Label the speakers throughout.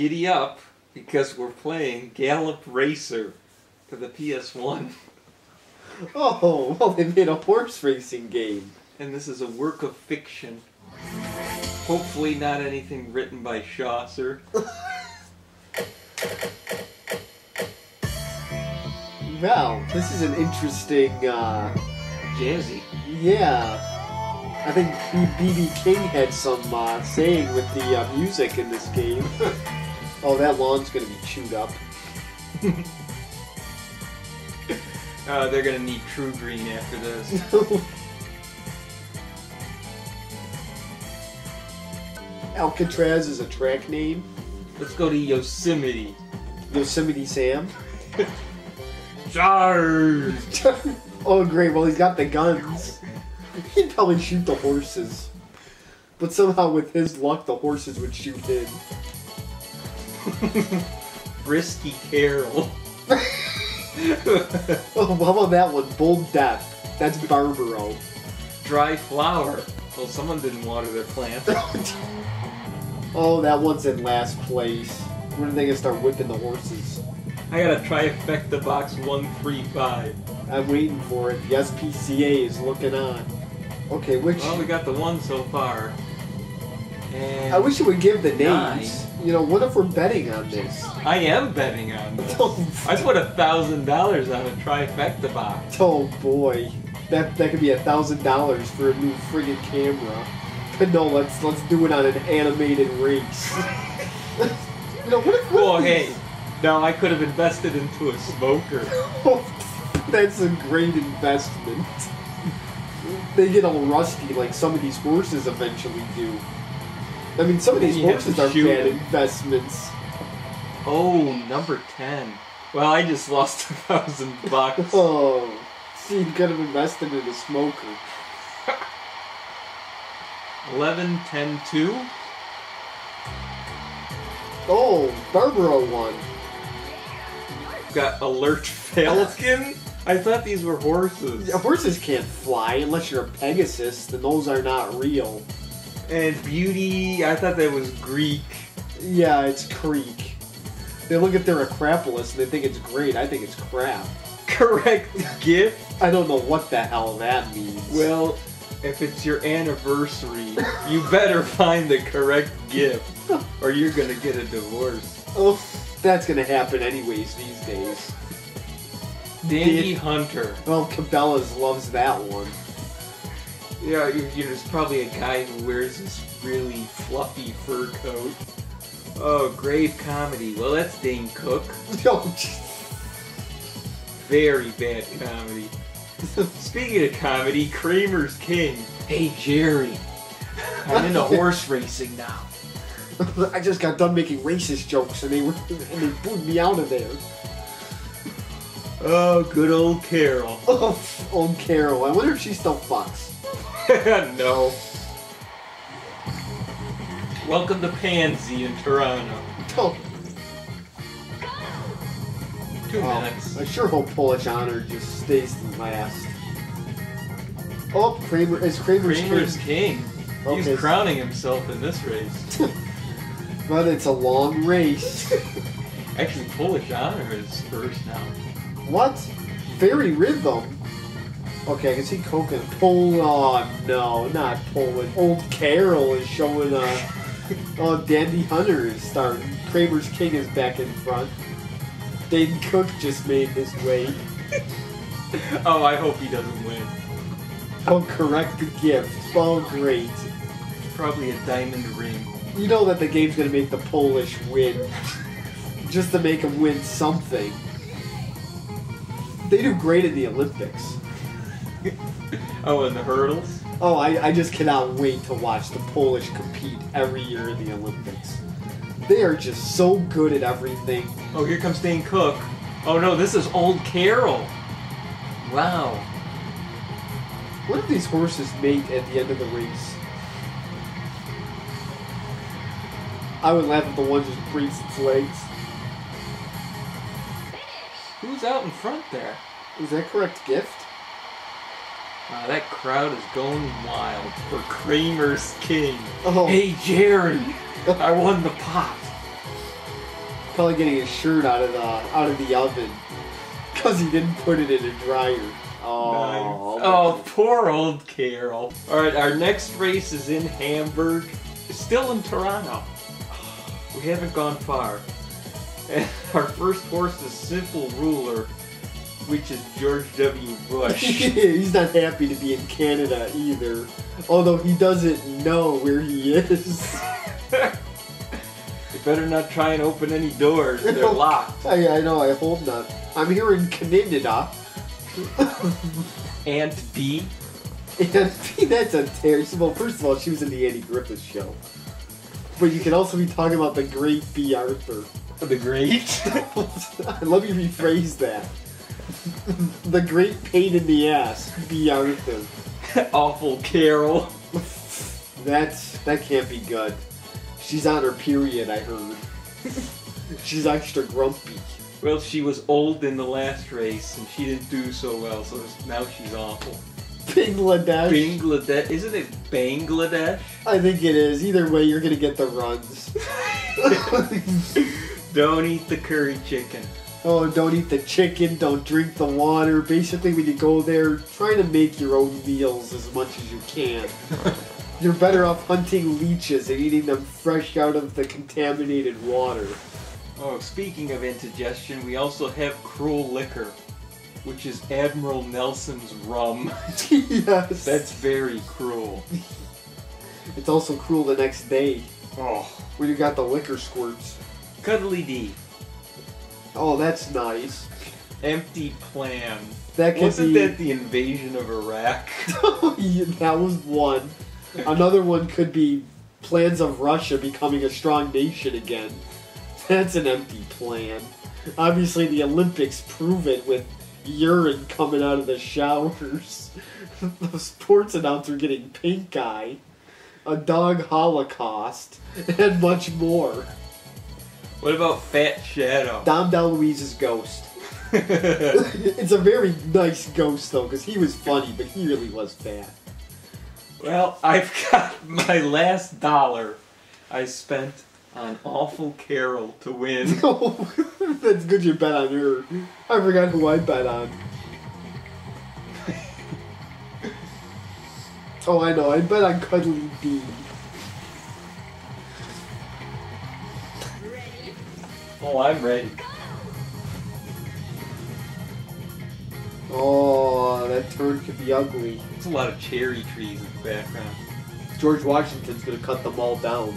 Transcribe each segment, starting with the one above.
Speaker 1: giddy up because we're playing Gallop Racer for the PS1.
Speaker 2: Oh, well, they made a horse racing game.
Speaker 1: And this is a work of fiction. Hopefully, not anything written by Chaucer.
Speaker 2: Well, this is an interesting, uh,
Speaker 1: Jazzy.
Speaker 2: yeah. I think B.B. King had some uh, saying with the uh, music in this game. oh, that lawn's gonna be chewed up.
Speaker 1: Uh, they're gonna need TruGreen after this.
Speaker 2: Alcatraz is a track name.
Speaker 1: Let's go to Yosemite.
Speaker 2: Yosemite Sam.
Speaker 1: Charge!
Speaker 2: oh, great. Well, he's got the guns. He'd probably shoot the horses. But somehow, with his luck, the horses would shoot him.
Speaker 1: Brisky Carol.
Speaker 2: Oh, how about that one? Bold Death. That's Barbaro.
Speaker 1: Dry flower. Well, someone didn't water their plant.
Speaker 2: oh, that one's in last place. When are they gonna start whipping the horses?
Speaker 1: I got a trifecta box 135.
Speaker 2: I'm waiting for it. The SPCA is looking on. Okay, which
Speaker 1: Well, we got the one so far. And
Speaker 2: I wish you would give the names.
Speaker 1: Nine.
Speaker 2: You know, what if we're betting on this?
Speaker 1: I am betting on this.
Speaker 2: Oh,
Speaker 1: I put a thousand dollars on a trifecta box.
Speaker 2: oh boy, that that could be a thousand dollars for a new friggin' camera. But no, let's let's do it on an animated race. you know, what if,
Speaker 1: Well,
Speaker 2: if
Speaker 1: hey, now I could have invested into a smoker.
Speaker 2: Oh, that's a great investment. They get all rusty like some of these horses eventually do. I mean, some of these horses are
Speaker 1: shoot
Speaker 2: bad investments.
Speaker 1: Oh, number ten. Well, I just lost a thousand bucks.
Speaker 2: Oh, see, you could have invested in a smoker.
Speaker 1: 11, 10, 2.
Speaker 2: Oh, Barbaro one.
Speaker 1: Got alert falcon. I thought these were horses.
Speaker 2: Yeah, horses can't fly unless you're a Pegasus, then those are not real.
Speaker 1: And beauty. I thought that was Greek.
Speaker 2: Yeah, it's Creek. They look at their Acropolis and they think it's great. I think it's crap.
Speaker 1: Correct gift.
Speaker 2: I don't know what the hell that means.
Speaker 1: Well, if it's your anniversary, you better find the correct gift, or you're gonna get a divorce.
Speaker 2: oh, that's gonna happen anyways these days.
Speaker 1: Dandy Hunter.
Speaker 2: Well, Cabela's loves that one.
Speaker 1: Yeah, you, you, there's probably a guy who wears this really fluffy fur coat. Oh, grave comedy. Well, that's Dane Cook.
Speaker 2: Oh,
Speaker 1: Very bad comedy. Speaking of comedy, Kramer's King. Hey, Jerry. I'm into horse racing now.
Speaker 2: I just got done making racist jokes and they were and they booed me out of there.
Speaker 1: Oh, good old Carol.
Speaker 2: Oh, old Carol. I wonder if she still fucks.
Speaker 1: no. Welcome to Pansy in Toronto.
Speaker 2: Oh,
Speaker 1: Two minutes.
Speaker 2: I sure hope Polish Honor just stays last. Oh, Kramer is Kramer's,
Speaker 1: Kramer's
Speaker 2: king.
Speaker 1: King.
Speaker 2: Okay.
Speaker 1: He's crowning himself in this race.
Speaker 2: But it's a long race.
Speaker 1: Actually, Polish Honor is first now.
Speaker 2: what? Very rhythm. Okay, I can see Coca. Pol. Oh no, not Poland. Old Carol is showing. Uh, oh, Dandy Hunter is starting. Kramer's King is back in front. Dane Cook just made his way.
Speaker 1: Oh, I hope he doesn't win.
Speaker 2: Oh, correct the gift. Oh, great.
Speaker 1: Probably a diamond ring.
Speaker 2: You know that the game's gonna make the Polish win. Just to make them win something. They do great in the Olympics.
Speaker 1: Oh, and the hurdles?
Speaker 2: Oh, I, I just cannot wait to watch the Polish compete every year in the Olympics. They are just so good at everything.
Speaker 1: Oh, here comes Dane Cook. Oh no, this is Old Carol. Wow.
Speaker 2: What if these horses mate at the end of the race? I would laugh if the one just breaks its legs.
Speaker 1: Who's out in front there?
Speaker 2: Is that correct gift?
Speaker 1: Wow, that crowd is going wild for Kramer's King.
Speaker 2: Oh.
Speaker 1: Hey, Jerry! I won the pot.
Speaker 2: probably getting his shirt out of the out of the oven because he didn't put it in a dryer. Oh,
Speaker 1: Oh, poor old Carol. All right, our next race is in Hamburg, still in Toronto. We haven't gone far. And our first horse is Simple Ruler, which is George W. Bush.
Speaker 2: he's not happy to be in Canada either. Although he doesn't know where he is.
Speaker 1: you better not try and open any doors. They're locked.
Speaker 2: I, I know, I hope not. I'm here in Canada.
Speaker 1: Aunt B.
Speaker 2: And B. that's a terrible. Well, First of all, she was in the Andy Griffith show. But you can also be talking about the great Bea Arthur.
Speaker 1: The Great.
Speaker 2: Let me rephrase that. The great pain in the ass, Bea Arthur.
Speaker 1: Awful Carol.
Speaker 2: That's that can't be good. She's on her period, I heard. She's extra grumpy.
Speaker 1: Well, she was old in the last race and she didn't do so well, so now she's awful.
Speaker 2: Bangladesh.
Speaker 1: Bangladesh? Isn't it Bangladesh?
Speaker 2: I think it is. Either way, you're gonna get the runs.
Speaker 1: Don't eat the curry chicken.
Speaker 2: Oh, don't eat the chicken. Don't drink the water. Basically, when you go there, try to make your own meals as much as you can. You're better off hunting leeches and eating them fresh out of the contaminated water.
Speaker 1: Oh, speaking of indigestion, we also have Cruel Liquor, which is Admiral Nelson's rum.
Speaker 2: yes.
Speaker 1: That's very cruel.
Speaker 2: It's also cruel the next day
Speaker 1: Oh.
Speaker 2: when you got the liquor squirts.
Speaker 1: Cuddly D.
Speaker 2: Oh, that's nice.
Speaker 1: Empty plan.
Speaker 2: That could
Speaker 1: Wasn't
Speaker 2: be.
Speaker 1: that the invasion of Iraq?
Speaker 2: Yeah, that was one. Another one could be plans of Russia becoming a strong nation again. That's an empty plan. Obviously, the Olympics prove it with urine coming out of the showers, the sports announcer getting pink eye, a dog holocaust, and much more.
Speaker 1: What about Fat Shadow?
Speaker 2: Dom DeLuise's ghost. it's a very nice ghost, though, because he was funny, but he really was fat.
Speaker 1: well, I've got my last dollar I spent on Awful Carol to win.
Speaker 2: That's good you bet on her. I forgot who I bet on. oh, I know. I bet on Cuddly D.
Speaker 1: Oh, I'm ready.
Speaker 2: Oh, that turn could be ugly.
Speaker 1: There's a lot of cherry trees in the background.
Speaker 2: George Washington's gonna cut them all down.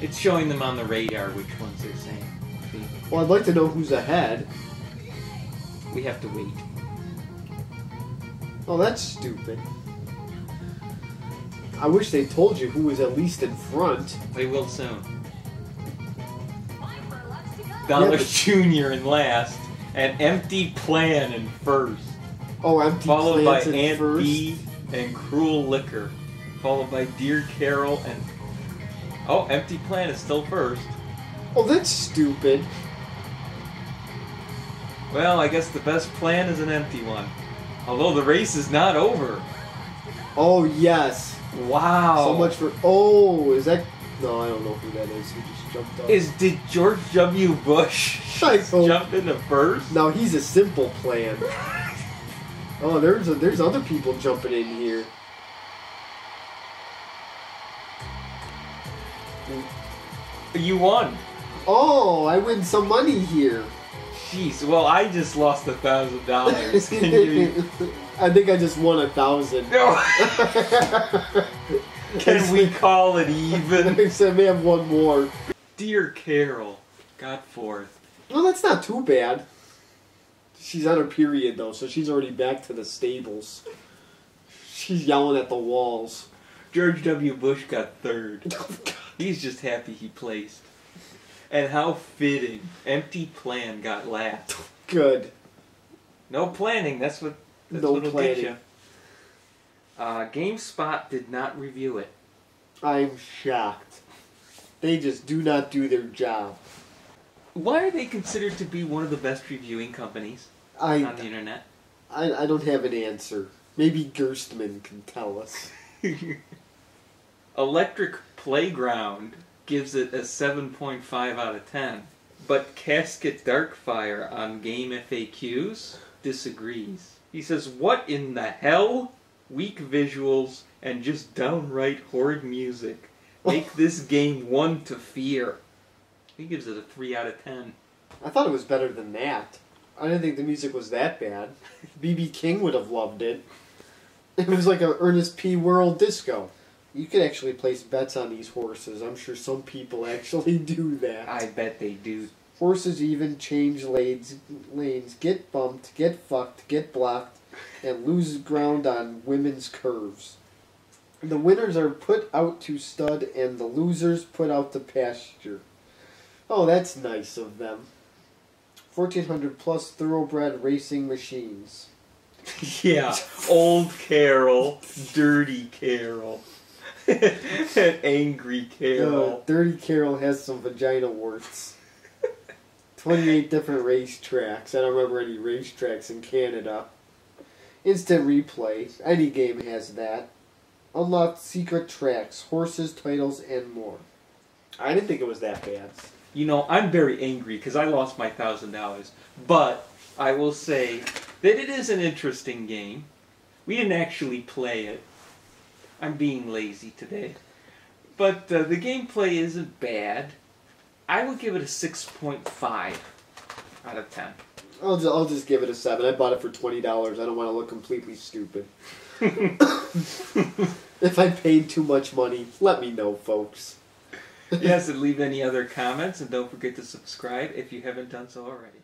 Speaker 1: It's showing them on the radar which ones they're saying. See,
Speaker 2: Well, I'd like to know who's ahead.
Speaker 1: we have to wait.
Speaker 2: Oh, that's stupid. I wish they told you who was at least in front.
Speaker 1: They will soon. Dollar Jr. in last, and Empty Plan in first,
Speaker 2: Oh, empty
Speaker 1: followed by
Speaker 2: in
Speaker 1: Aunt
Speaker 2: first.
Speaker 1: B and Cruel Liquor, followed by Dear Carol and oh, Empty Plan is still first.
Speaker 2: Oh, that's stupid.
Speaker 1: Well, I guess the best plan is an empty one. Although the race is not over.
Speaker 2: Oh yes.
Speaker 1: Wow.
Speaker 2: So much for. Oh, is that? No, I don't know who that is. Who just jumped up?
Speaker 1: Is did George W. Bush
Speaker 2: I hope-
Speaker 1: jump into first?
Speaker 2: Now he's a simple plan. Oh, there's a, there's other people jumping in here.
Speaker 1: You won.
Speaker 2: Oh, I win some money here.
Speaker 1: Jeez. Well, I just lost a thousand dollars.
Speaker 2: I think I just won a thousand.
Speaker 1: No. Can we call it even?
Speaker 2: I may have one more.
Speaker 1: Dear Carol, got fourth.
Speaker 2: Well, that's not too bad. She's on her period though, so she's already back to the stables. She's yelling at the walls.
Speaker 1: George W. Bush got third. He's just happy he placed. And how fitting. Empty plan got last.
Speaker 2: Good.
Speaker 1: No planning. That's what. That's
Speaker 2: No
Speaker 1: what'll
Speaker 2: planning.
Speaker 1: get you. Uh, GameSpot did not review it.
Speaker 2: I'm shocked. They just do not do their job.
Speaker 1: Why are they considered to be one of the best reviewing companies
Speaker 2: I
Speaker 1: on the internet?
Speaker 2: I, I don't have an answer. Maybe Gerstmann can tell us.
Speaker 1: Electric Playground gives it a 7.5 out of 10. But Casket Darkfire on Game FAQs disagrees. He says, What in the hell? Weak visuals and just downright horrid music. Make this game one to fear. He gives it a 3 out of 10.
Speaker 2: I thought it was better than that. I didn't think the music was that bad. BB King would have loved it. It was like an Ernest P. Worrell disco. You could actually place bets on these horses. I'm sure some people actually do that.
Speaker 1: I bet they do.
Speaker 2: Horses even change lanes, lanes, get bumped, get fucked, get blocked, and lose ground on women's curves. The winners are put out to stud, and the losers put out to pasture. Oh, that's nice of them. 1400 plus thoroughbred racing machines.
Speaker 1: Yeah, old Carol, dirty Carol, angry
Speaker 2: Uh,
Speaker 1: Carol.
Speaker 2: Dirty Carol has some vagina warts. 28 different racetracks. I don't remember any racetracks in Canada. Instant replay. Any game has that. Unlocked secret tracks, horses, titles, and more. I didn't think it was that bad.
Speaker 1: You know, I'm very angry because I lost my thousand dollars. But I will say that it is an interesting game. We didn't actually play it. I'm being lazy today. But uh, the gameplay isn't bad. I would give it a 6.5 out of 10.
Speaker 2: I'll just, I'll just give it a 7. I bought it for $20. I don't want to look completely stupid. if I paid too much money, let me know, folks.
Speaker 1: yes, and leave any other comments, and don't forget to subscribe if you haven't done so already.